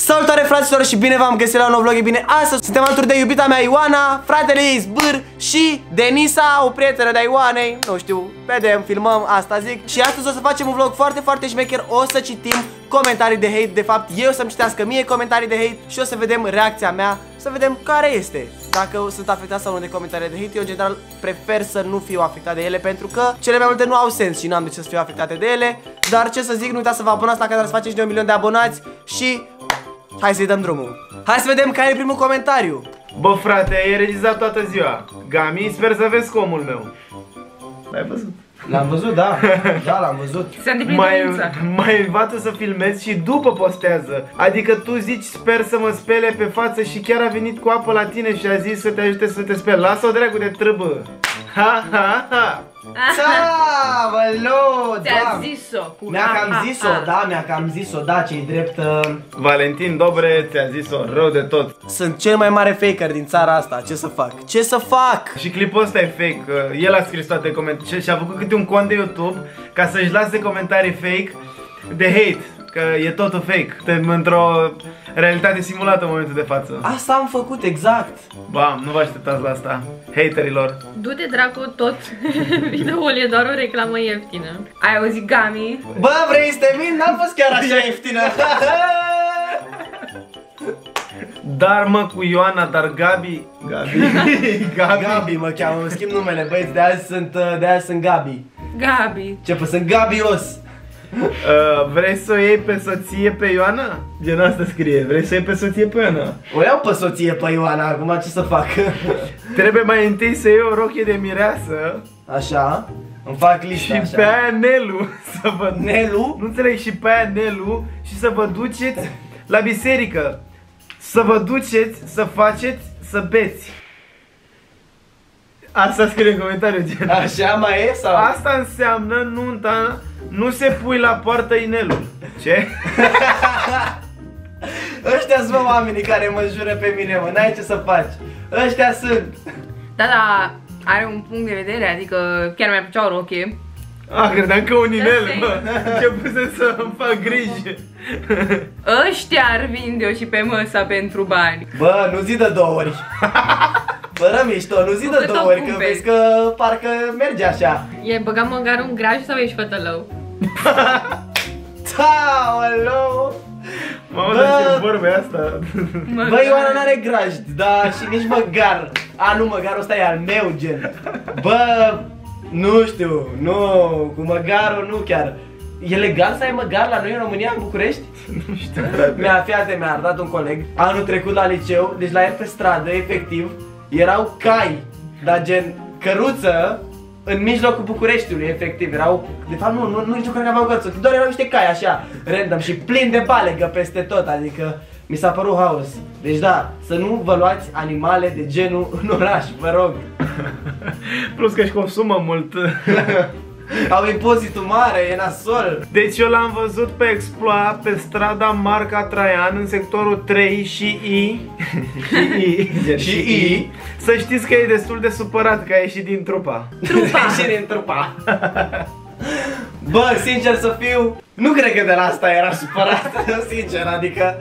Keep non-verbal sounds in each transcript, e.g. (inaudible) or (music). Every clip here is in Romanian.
Salutare fraților și bine v-am găsit la un nou vlog, e bine astăzi suntem alături de iubita mea Ioana, fratele ei Zbâr și Denisa, o prietenă de Ioanei, nu știu, vedem, filmăm, asta zic. Și astăzi o să facem un vlog foarte, foarte șmecher, o să citim comentarii de hate, de fapt eu să-mi citească mie comentarii de hate și o să vedem reacția mea, să vedem care este. Dacă sunt afectat sau nu de comentarii de hate, eu în general prefer să nu fiu afectat de ele pentru că cele mai multe nu au sens și n-am de ce să fiu afectate de ele. Dar ce să zic, nu uitați să vă abonați la canal să faceți de un milion de abonați și Hai să-i dăm drumul. Hai să vedem care e primul comentariu. Bă frate, ai regizat toată ziua. Gami, sper să vezi comul meu. L-ai văzut? L-am văzut, da, da, l-am văzut. S-a îndeplinit Mai, dorința. mai învață să filmezi și după postează. Adică tu zici sper să mă spele pe față și chiar a venit cu apă la tine și a zis să te ajute să te speli. Lasă-o dracu de trâbă. Ha, ha, ha Țavălo, Ți-a da zis-o cu Mi-a ha, cam ha, zis-o, ha. da, mi-a cam zis-o, da, ce-i drept uh, Valentin Dobre ți-a zis-o rău de tot Sunt cel mai mare faker din țara asta, ce să fac? Ce să fac? Și clipul ăsta e fake, uh, el a scris toate comentarii și a făcut câte un cont de YouTube ca să-și lase comentarii fake de hate, că e totul fake. Suntem într-o realitate simulată în momentul de față. Asta am făcut, exact Bam, nu vă așteptați la asta, haterilor. Du-te dracu tot (laughs) Videoul e doar o reclamă ieftină Ai auzit Gami? Bă, vrei să te vin? N-a fost chiar așa ieftină (laughs) Dar mă cu Ioana, dar Gabi... Gabi... (laughs) Gabi... Gabi mă cheamă, îmi schimb numele, băieți, de azi sunt, uh, de azi sunt Gabi Gabi Ce, pă, sunt Gabios (laughs) Uh, vrei să o iei pe soție pe Ioana? Gen asta scrie, vrei să o iei pe soție pe Ioana? O iau pe soție pe Ioana, acum ce să fac? (laughs) Trebuie mai întâi să iei o rochie de mireasă Așa, îmi fac lista și așa. pe aia Nelu (laughs) să vă... Nelu? Nu înțeleg și pe aia Nelu și să vă duceți la biserică. Să vă duceți, să faceți, să beți. Asta scrie în comentariu, gen. Așa mai e sau? Asta înseamnă nunta, nu se pui la poartă inelul. Ce? (laughs) Ăștia sunt mă, oamenii care mă jură pe mine, mă, n-ai ce să faci Ăștia sunt Da, da, are un punct de vedere Adică chiar mi-ar plăcea o rochie Ah, credeam că un inel, Da, mă. Începuse să îmi fac griji. Ăștia ar vinde-o și pe măsa pentru bani Bă, nu zi de două ori (laughs) Fără mișto, nu zi Nu de că două tot ori, că cumperi. vezi că parcă merge așa E băgat măgarul în graj sau ești fătălău? (laughs) Aoleu Mamă, Bă. dar ce vorbe asta? Bă, Ioana n-are grajd, da, și nici măgar A, nu, măgarul ăsta e al meu, gen Bă, nu știu, nu, cu măgarul nu chiar E legal să ai măgar la noi în România, în București? Nu știu, frate. Mi-a, fiate, mi-a arătat un coleg Anul trecut la liceu, deci la el pe stradă, efectiv Erau cai, dar gen căruță în mijlocul Bucureștiului, efectiv, erau, de fapt nu, nu, nu nici nu cred că aveau căruță, doar erau niște cai așa, random și plin de balegă peste tot, adică mi s-a părut haos. Deci da, să nu vă luați animale de genul în oraș, vă rog. Plus că își consumă mult. (laughs) Au impozitul mare, e nasol. Deci eu l-am văzut pe Exploa, pe strada Marca Traian, în sectorul 3 și I. (laughs) și I. gen, Și Și. Să știți că e destul de supărat că a ieșit din trupa. Trupa! (laughs) Și din trupa. (laughs) Bă, sincer să fiu, nu cred că de la asta era supărat, sincer, adică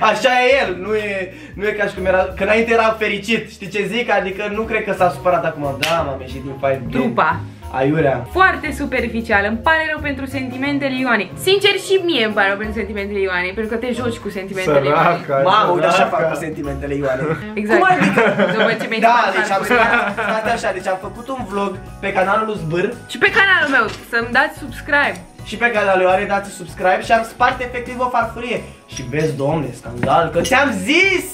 așa e el, nu e, nu e ca și cum era, că înainte era fericit, știi ce zic? Adică nu cred că s-a supărat acum, da, m-am ieșit din fight game. Trupa Aiurea. Foarte superficial, îmi pare rău pentru sentimentele Ioanei Sincer și mie îmi pare rău pentru sentimentele Ioanei Pentru că te joci cu sentimentele Ioanei Săraca, Mamă, uite așa săraca. fac cu sentimentele Ioane. Exact Cum adică? După ce mi-ai Da, spart deci am farfuria. stat, stat așa, deci am făcut un vlog pe canalul lui Zbâr Și pe canalul meu, să-mi dați subscribe și pe canalul lui Ioane dați subscribe și am spart efectiv o farfurie. Și vezi, domne, scandal, că ți-am zis!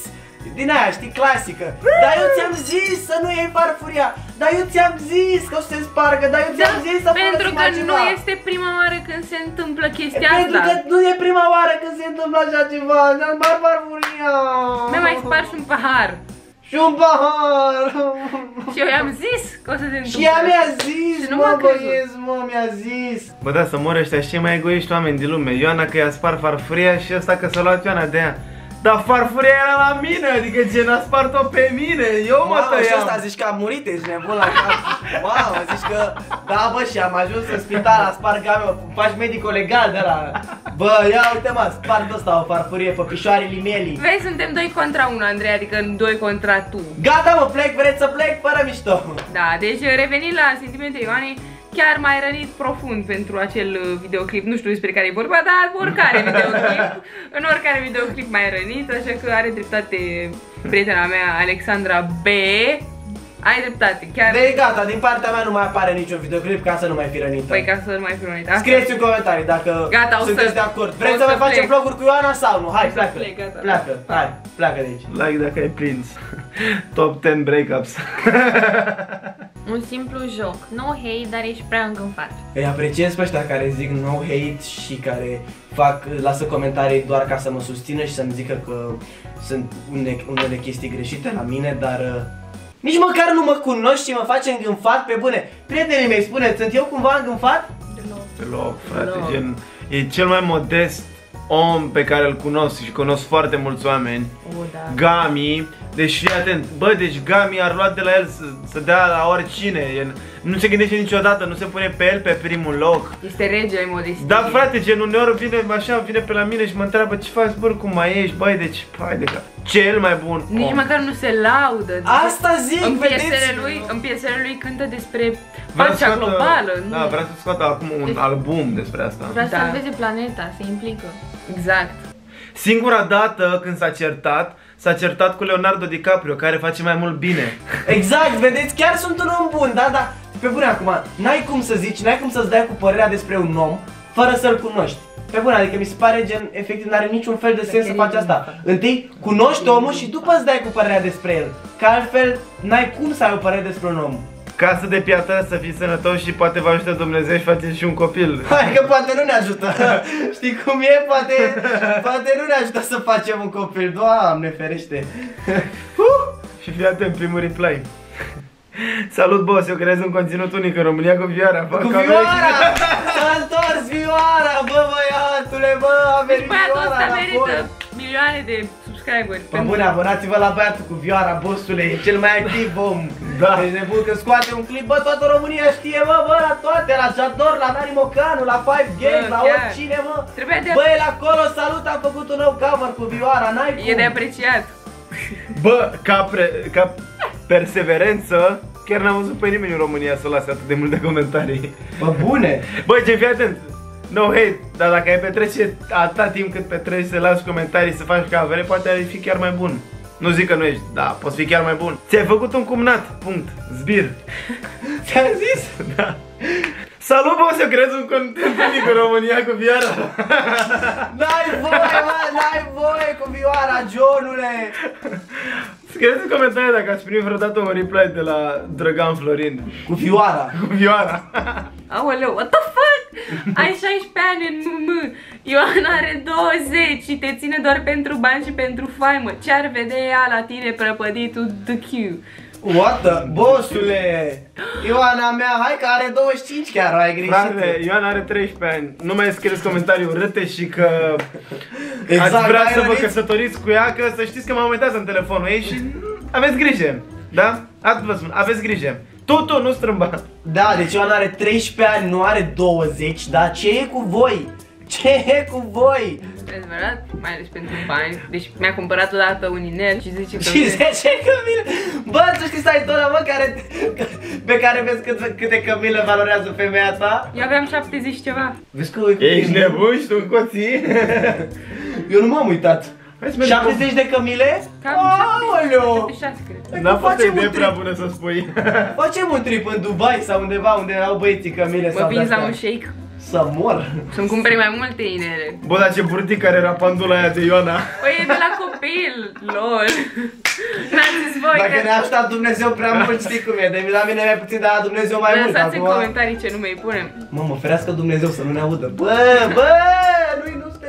Din aia, știi, clasică. Dar eu ți-am zis să nu iei farfuria. Dar eu ți-am zis că o să se spargă. Dar eu Da, ți-am zis să pentru folosim că altceva. nu este prima oară când se întâmplă chestia Pentru că asta nu e prima oară când se întâmplă așa ceva. Dar bar farfuria. Mi-a mai spart și un pahar Și un pahar. Și eu i-am zis că o să se întâmple Și ea mi-a zis, Și nu mă m-a crezut. băieți, mă, mi-a zis. Bă, da, să mor ăștia cei mai egoiști oameni din lume. Ioana că i-a spart farfuria și ăsta că s-a luat Ioana de ea. Dar farfuria era la mine, adică gen a spart-o pe mine, eu mă Mamă, și tăiam. ăsta zici că a murit, ești nebun la cap. Mamă, zici că, da bă, și am ajuns în spital, a spart gamă, faci medico legal de la... Bă, ia uite mă, spart ăsta o farfurie pe pișoarele mele. Vezi, suntem 2 contra 1, Andrei, adică 2 contra tu. Gata mă, plec, vreți să plec? Fără mișto. Da, deci revenind la sentimentele Ioanei, chiar m-ai rănit profund pentru acel uh, videoclip, nu știu despre care e vorba, dar oricare (laughs) videoclip, în oricare videoclip m-ai rănit, așa că are dreptate prietena mea, Alexandra B. Ai dreptate, chiar... Deci gata, din partea mea nu mai apare niciun videoclip ca să nu mai fi rănită. Păi ca să nu mai fi rănit. Asta- Scrieți în comentarii dacă Gata, o să- sunteți de acord. o Vreți să să mai facem plec. vloguri cu Ioana sau nu? Hai, să pleacă. plec, gata. Pleacă, hai, pleacă de aici. Like dacă ai prins. Top 10 breakups. (laughs) Un simplu joc. No hate, dar ești prea îngânfat. Îi apreciez pe ăștia care zic no hate și care fac, lasă comentarii doar ca să mă susțină și să-mi zică că sunt une, unele chestii greșite la mine, dar uh, nici măcar nu mă cunoști și mă face îngânfat pe bune. Prietenii mei, spuneți, sunt eu cumva îngânfat? Pe loc, frate, Loc. gen, e cel mai modest om pe care îl cunosc și cunosc foarte mulți oameni. O, da. Gami, deci fii atent, bă, deci Gami ar lua de la el să, să dea la oricine, e, nu se gândește niciodată, nu se pune pe el pe primul loc. Este regele modestiei. Da, frate, gen, uneori vine așa, vine pe la mine și mă întreabă ce faci, bă, cum mai ești, băi, deci, hai de cap. Cel mai bun Nici om. măcar nu se laudă. Asta zic, în vedeți? piesele lui, în piesele lui cântă despre Vrea să pacea scoată- globală. Da, nu? vrea să scoată acum un album despre asta. Vrea să Da. salveze planeta, se implică. Exact. Singura dată când s-a certat, s-a certat cu Leonardo DiCaprio, care face mai mult bine. Exact, vedeți, chiar sunt un om bun, da, da. Pe bune acum, n-ai cum să zici, n-ai cum să-ți dai cu părerea despre un om fără să-l cunoști. Pe bune, adică mi se pare gen, efectiv, n-are niciun fel de sens să faci asta. Întâi, cunoști omul și după îți dai cu părerea despre el. Că altfel, n-ai cum să ai o părere despre un om. Casă de piatră să fii sănătos și poate vă ajută Dumnezeu și faceți și un copil. Hai că poate nu ne ajută. (laughs) Știi cum e? Poate, poate nu ne ajută să facem un copil. Doamne ferește. (laughs) Și fii atent, primul reply. Salut boss, eu creez un conținut unic în România cu Vioara. Fac Cu ca Vioara! (laughs) S-a întors Vioara, bă băiatule, bă, a Deci venit băiatul Vioara ăsta merită înapoi. milioane de subscriberi. Bă, bune, abonați-vă la băiatul cu Vioara, bossule, e cel mai activ om. Da. Deci nebun că scoate un clip, bă, toată România știe, bă, bă, la toate, la Jador, la Dani Mocanu, la Five Games, Bă, la chiar. oricine, mă. Trebuia de, Bă, el acolo, salut, am făcut un nou cover cu Vioara, n-ai cum. e de apreciat. Bă, ca, pre, ca perseverență, chiar n-am văzut pe nimeni în România să lase atât de multe comentarii. Bă, bune. Bă, ce fii atent, no hate, dar dacă ai petrece atâta timp cât petreci să lași comentarii, să faci cavere, poate ai fi chiar mai bun. Nu zic că nu ești, da, poți fi chiar mai bun. Ți-ai făcut un cumnat, punct, zbir. (laughs) Ți-am zis? Da. Salut, boss, eu creez un content unic în România cu Viara. (laughs) N-ai voie, mă, n-ai voie cu Vioara, Johnule. Scrieți în comentarii dacă ați primit vreodată un reply de la Drăgan Florin Cu Vioara. cu Vioara. Aoleu, what the fuck? Ai 16 ani în MM, Ioana are 20 și te ține doar pentru bani și pentru faimă. Ce ar vedea ea la tine prăpăditul The Q? What the? Bossule! Ioana mea, hai că are 25 chiar, ai greșit. Frate, Ioan are 13 ani. Nu mai scrieți comentarii urâte și că Exact, ați vrea ai să vă rănit? căsătoriți cu ea, că să știți că mă momentează în telefonul ei și aveți grijă. Da? Atât vă spun, aveți grijă. Tu, tu, nu strâmba. Da, deci Ioana are 13 ani, nu are 20, dar ce e cu voi? Ce e cu voi? Adevărat? Mai ales pentru bani. Deci mi-a cumpărat odată un inel și zice că... Și 10 cămile Bă, tu știi site-ul ăla, mă, care, pe care vezi cât, câte cămile valorează femeia ta? Eu aveam 70 ceva. Vezi că Ești nebun și tu încoții? Eu nu m-am uitat Hai să mergem 70 de cămile? Cam Aoleu! 76, cred. Hai N-a că fost o facem idee un prea trip. bună să spui. (laughs) Facem un trip în Dubai sau undeva unde au băieții cămile Mă sau vinzi la de-astea. un shake. Să mor Să-mi cumpere mai multe inele. Bă, dar ce burtic care era pandula aia de Ioana. Păi e de la copil, lol. N-ați zis voi Dacă că... ne-a ajutat Dumnezeu prea mult, știi cum e De la mine mai puțin, dar la Dumnezeu mai mult Lăsați în acum. comentarii ce nume îi punem. Mă, mă ferească Dumnezeu să nu ne audă Bă, bă, nu nu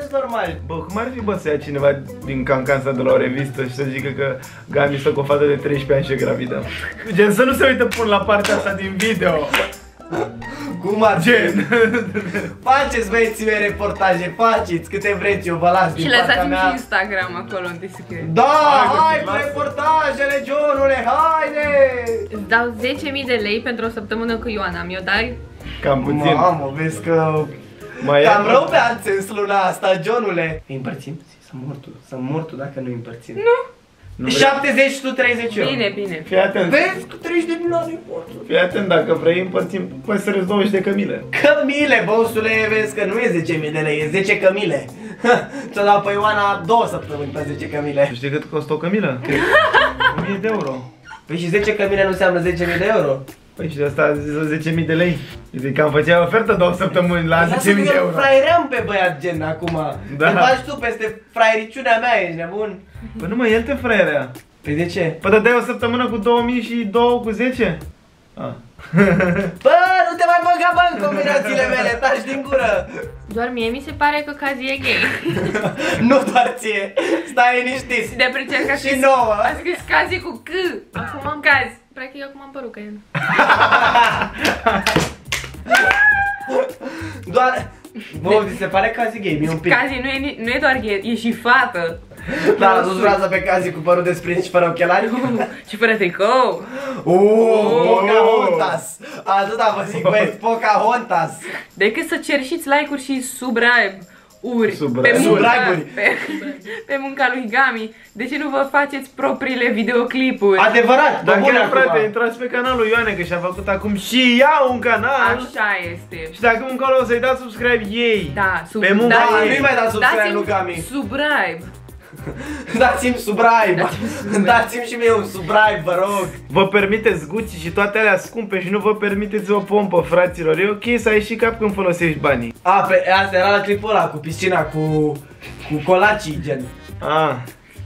sunteți normali Bă, cum ar fi, bă, să ia cineva din cancan asta de la o revistă și să zică că Gami stă cu o fată de 13 ani și e gravidă? Gen să nu se uită până la partea asta din video. Cum ar fi? Gen. Faceți băieții mei reportaje, faceți câte vreți, eu vă las din Și partea lăsați-mi mea. și Instagram acolo unde se scrie. Da, Hai, că hai te cu las. reportajele, Johnule, haide! Îți dau 10.000 de lei pentru o săptămână cu Ioana. Mi-o dai? Cam puțin. Mamă, vezi că Mai cam e- rău pe AdSense luna asta, Johnule. Îi împărțim? Să mor tu, să mor tu dacă nu îi împărțim. Nu. Nu vrei- 70 și tu 30 euro. Bine, bine. Fii atent. Vezi că 30 de milioane pot. Fii atent, dacă vrei împărțim, poți să răzi 20 de cămile. Cămile, bosule, vezi că nu e 10.000 de lei, e 10 cămile. (laughs) Ți-o dau pe Ioana două săptămâni pe 10 cămile. Știi cât costă o cămilă? (laughs) 1000 de euro. Păi și 10 cămile nu înseamnă 10.000 de euro? Păi și de asta a zis 10.000 de lei. Zic că am făcea ofertă două săptămâni la 10.000 Lasă că de eu euro. fraieream pe băiat gen acum. Da. Te faci tu peste fraiericiunea mea, ești nebun? Păi nu mă, el te fraierea. Păi de ce? Păi dădeai o săptămână cu 2000 și 2 cu 10? Ah. (laughs) Bă, nu te mai băga bă în combinațiile mele, taci din gură! Doar mie mi se pare că Cazi e gay. (laughs) nu doar ție, stai liniștit. De apreciat că a Și scris, nouă. a scris cazi cu C. Acum am Cazi. Practic acum am părut că el. (laughs) Doar... Bă, ți se pare Cazi gay, mie un pic. Cazi nu e, ni- nu e doar gay, e și fată. Da, a dus raza pe Cazi cu părul desprins și fără ochelari. (laughs) Și fără tricou. Uuuu, Pocahontas! Atâta vă zic, băieți, Pocahontas! Decât să cerșiți like-uri și subscribe uri Subscribe. pe munca, Subscribe-uri. pe, pe munca lui Gami. De ce nu vă faceți propriile videoclipuri? Adevărat, Dar bă, bun chiar frate, acum. intrați pe canalul Ioane că și-a făcut acum și ea un canal. Așa este. Și dacă încolo o să-i dați subscribe ei. Da, sub, Pe munca Da, ei. nu-i mai dați subscribe dați-mi lui Gami. Subscribe. (laughs) Dați-mi subscribe! Dați-mi și mie un subscribe, vă rog! Vă permiteți Gucci și toate alea scumpe și nu vă permiteți o pompă, fraților. E ok să ai și cap când folosești banii. A, pe, asta era la clipul ăla cu piscina, cu, cu colacii, gen. Ah.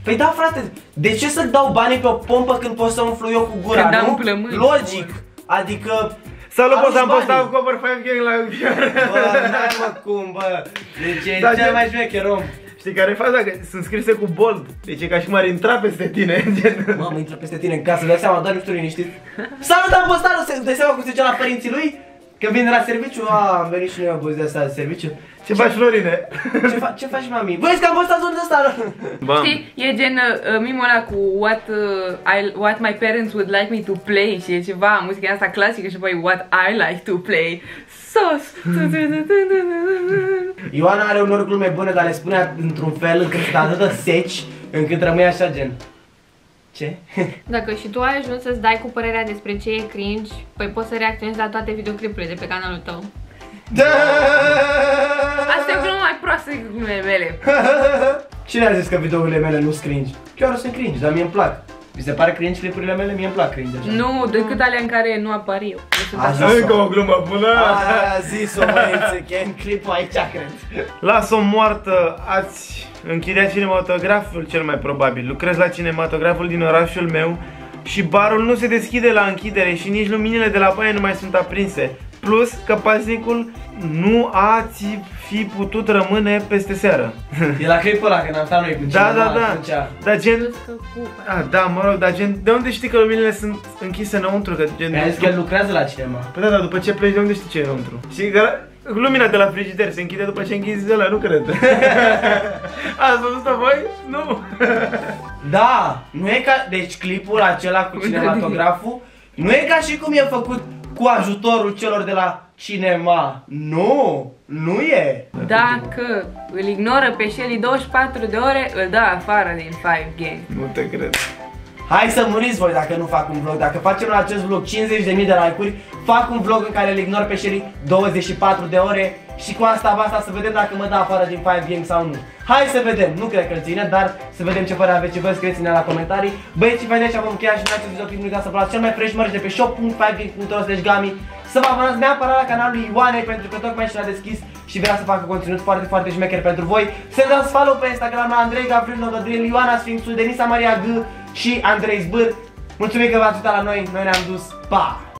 Păi da, frate, de ce să dau banii pe o pompă când pot să umflu eu cu gura, Când am nu? plămâni. Logic! Adică... Salut, boss, am Aduci postat banii. cover 5 gang la Bă, n-ai mă cum, bă! Deci e Da, cel gen- mai șmecher om. Știi care e faza? Că sunt scrise cu bold. Deci e ca și cum ar intra peste tine. (laughs) Gen. Mamă, intră peste tine în casă, dai seama, dar nu știu liniștit. Salut, am postat, nu dai seama cum se zicea la părinții lui? Când vin de la serviciu, a, am venit și noi obozi de asta de serviciu. Ce faci, Florine? Ce, fa- ce faci, mami? Băi, că am postat zonul ăsta! Bam. Știi, e gen uh, mimul ăla cu what, uh, I, what my parents would like me to play și e ceva, muzica asta clasică și apoi what I like to play. Sos! Ioana are unor glume bune, dar le spune într-un fel încât sunt atât de seci, încât rămâi așa gen. Ce? (laughs) Dacă și tu ai ajuns să-ți dai cu părerea despre ce e cringe, păi poți să reacționezi la toate videoclipurile de pe canalul tău. Da! Asta e o glumă mai proastă decât glumele mele. (laughs) Cine a zis că videourile mele nu sunt cringe? Chiar sunt cringe, dar mie îmi plac. Mi se pare cringe clipurile mele? Mie îmi plac cringe așa. Nu, decât alea în care nu apar eu. Eu sunt A așa. zis-o. Încă o glumă bună. Aia a (laughs) zis-o, băiețe, că e în clipul aici, cred. Las-o moartă, ați închiriat cinematograful cel mai probabil. Lucrez la cinematograful din orașul meu și barul nu se deschide la închidere și nici luminile de la baie nu mai sunt aprinse. Plus că paznicul nu ați fi putut rămâne peste seară. E la clipul ăla când am stat noi cu Da, cineva da, da. atunci. Dar gen... Plus că cu... Ah, da, mă rog, dar gen... De unde știi că luminile sunt închise înăuntru? Că gen... Mi-a zis că el lucrează la cinema. Păi da, dar după ce pleci, de unde știi ce e înăuntru? Și că lumina de la frigider se închide după ce închizi de la, nu cred. (laughs) Ați văzut-o voi? Nu. Da, nu e ca... Deci clipul acela cu cinematograful nu e ca și cum e făcut cu ajutorul celor de la cinema. Nu, nu e. Dacă îl ignoră pe Shelly 24 de ore, îl dă afară din 5 Gang. Nu te cred. Hai să muriți voi dacă nu fac un vlog. Dacă facem la acest vlog 50.000 de like-uri, fac un vlog în care îl ignor pe Shelly 24 de ore și cu asta basta să vedem dacă mă dă afară din 5 Gang sau nu. Hai să vedem, nu cred că îl ține, dar să vedem ce părere aveți și voi, scrieți-ne la comentarii. Băieții, pe aici vom încheia și în acest videoclip nu uitați să vă cel mai fresh merge de pe shop.5gang.ro gami să vă abonați neapărat la canalul lui Ioane pentru că tocmai și l-a deschis și vrea să facă conținut foarte, foarte șmecher pentru voi. Să dați follow pe Instagram la Andrei Gavril Nogădril, Ioana Sfinxul, Denisa Maria G și Andrei Zbâr. Mulțumim că v-ați uitat la noi, noi ne-am dus, pa!